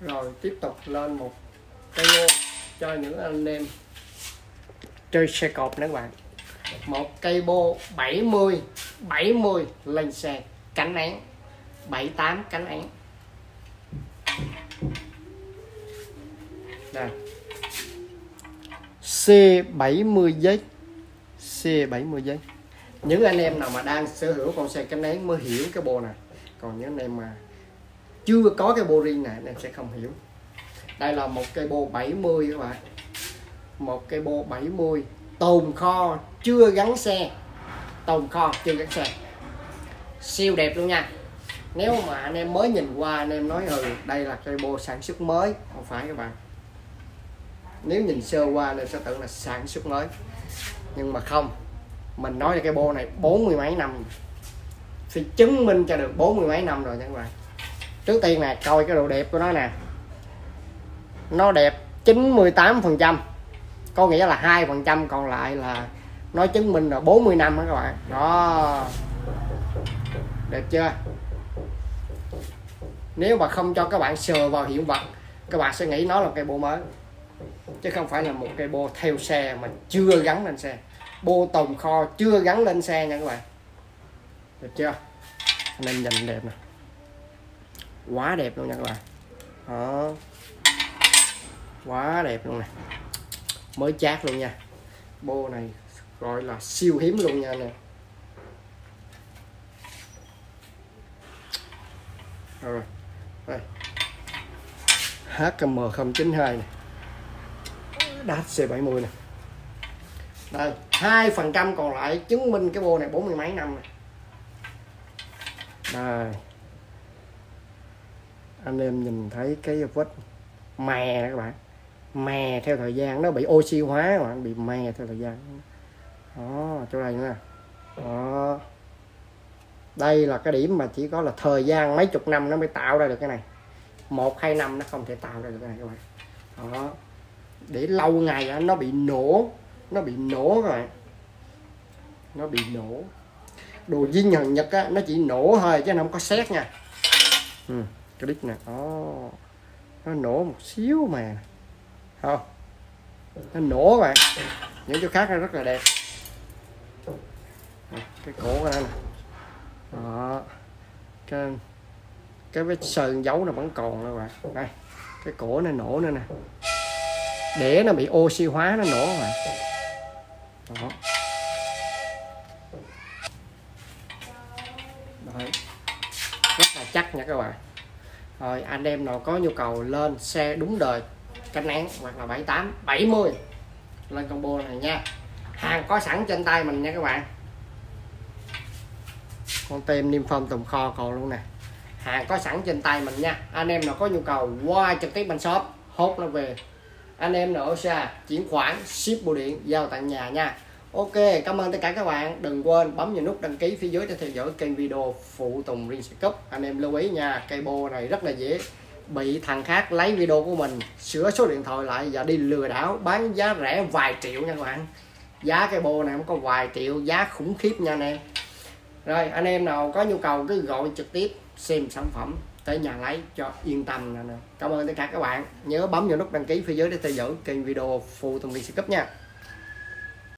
rồi, tiếp tục lên một cây ngô cho những anh em chơi xe cột nữa các bạn. Một cây bô 70 70 lên xe, cánh án 78 cánh án. Đây C70 giấy C70 giấy. Những anh em nào mà đang sở hữu con xe cánh án mới hiểu cái bô này còn những anh em mà chưa có cái bô riêng này anh em sẽ không hiểu. Đây là một cây bô 70 các bạn. Một cây bô 70 tồn kho chưa gắn xe. Tồn kho chưa gắn xe. Siêu đẹp luôn nha. Nếu mà anh em mới nhìn qua, anh em nói ừ đây là cây bô sản xuất mới. Không phải các bạn. Nếu nhìn sơ qua nên sẽ tưởng là sản xuất mới. Nhưng mà không. Mình nói là cái bô này bốn mươi mấy năm. Thì chứng minh cho được bốn mươi mấy năm rồi nha các bạn trước tiên nè, coi cái độ đẹp của nó nè. Nó đẹp 98 phần trăm, có nghĩa là hai phần trăm, còn lại là nó chứng minh là 40 năm đó các bạn. Đó. Đẹp chưa? Nếu mà không cho các bạn sờ vào hiện vật, các bạn sẽ nghĩ nó là cây bô mới, chứ không phải là một cây bô theo xe mà chưa gắn lên xe. Bô tồn kho chưa gắn lên xe nha các bạn. Được chưa? Nên nhìn đẹp nè quá đẹp luôn nha các bạn. Đó. Quá đẹp luôn nè. Mới chát luôn nha. Bô này gọi là siêu hiếm luôn nha nè rồi. Đây. HM092 này Dash C70 nè. Đây, hai phần trăm còn lại chứng minh cái bô này bốn mươi mấy năm này đây anh em nhìn thấy cái vết mè các bạn. Mè theo thời gian nó bị oxy hóa các bạn bị mè theo thời gian. Đó chỗ này nữa đó. Đây là cái điểm mà chỉ có là thời gian mấy chục năm nó mới tạo ra được cái này. Một hai năm nó không thể tạo ra được cái này các bạn. Đó. Để lâu ngày nó bị nổ nó bị nổ các bạn. Nó bị nổ. Đồ dinh hằng nhật á nó chỉ nổ thôi chứ nó không có xét nha. Ừ, cái đít nè đó nó nổ một xíu mà. Không nó nổ bạn những chỗ khác nó rất là đẹp. Cái cổ của nó nè. Đó. Cái cái vết sơn dấu nó vẫn còn các bạn. Đây cái cổ này nổ nữa nè. Để nó bị oxy hóa nó nổ mà, đó. Đấy. rất là chắc nha các bạn rồi, anh em nào có nhu cầu lên xe đúng đời cánh án hoặc là 78 70 lên combo này nha. Hàng có sẵn trên tay mình nha các bạn. Con tem niêm phong tùng kho còn luôn nè. Hàng có sẵn trên tay mình nha. Anh em nào có nhu cầu qua trực tiếp bên shop, hốt nó về. Anh em nào ở xa, chuyển khoản, ship bưu điện, giao tận nhà nha. Ok, cảm ơn tất cả các bạn. Đừng quên bấm vào nút đăng ký phía dưới để theo dõi kênh video phụ tùng riêng Cup. Anh em lưu ý nha, cây bô này rất là dễ bị thằng khác lấy video của mình sửa số điện thoại lại và đi lừa đảo bán giá rẻ vài triệu nha các bạn. Giá cây bô này cũng có vài triệu, giá khủng khiếp nha anh em. Rồi, anh em nào có nhu cầu cứ gọi trực tiếp xem sản phẩm tới nhà lấy cho yên tâm nè. Cảm ơn tất cả các bạn. Nhớ bấm vào nút đăng ký phía dưới để theo dõi kênh video phụ tùng riêng Cup nha.